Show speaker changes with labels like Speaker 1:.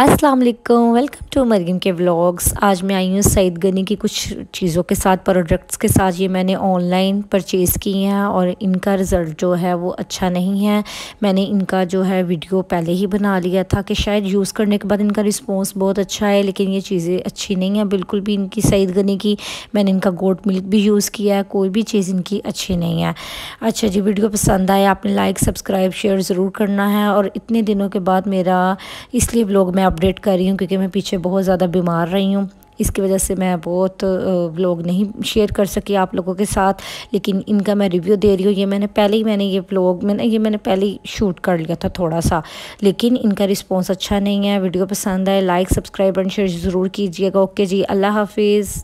Speaker 1: अस्सलाम वालेकुम welcome to Maryam के व्लॉग्स आज मैं आई हूँ सईद गनी की कुछ चीज़ों के साथ प्रोडक्ट्स के साथ। ये मैंने ऑनलाइन परचेज़ किए हैं और इनका रिज़ल्ट जो है वो अच्छा नहीं है। मैंने इनका जो है वीडियो पहले ही बना लिया था कि शायद यूज़ करने के बाद इनका रिस्पॉन्स बहुत अच्छा है, लेकिन ये चीज़ें अच्छी नहीं हैं। बिल्कुल भी इनकी, सईद गनी की मैंने इनका गोट मिल्क भी यूज़ किया है। कोई भी चीज़ इनकी अच्छी नहीं है। अच्छा जी वीडियो पसंद आए आपने लाइक सब्सक्राइब शेयर ज़रूर करना है। और इतने दिनों के बाद मेरा इसलिए ब्लॉग मैं अपडेट कर रही हूँ क्योंकि मैं पीछे बहुत ज़्यादा बीमार रही हूँ। इसकी वजह से मैं बहुत व्लॉग नहीं शेयर कर सकी आप लोगों के साथ, लेकिन इनका मैं रिव्यू दे रही हूँ। ये मैंने पहले ही, मैंने ये व्लॉग मैंने, ये मैंने पहले ही शूट कर लिया था थोड़ा सा लेकिन इनका रिस्पॉन्स अच्छा नहीं है, वीडियो पसंद आए लाइक सब्सक्राइब एंड शेयर ज़रूर कीजिएगा। ओके जी, अल्लाह हाफिज़।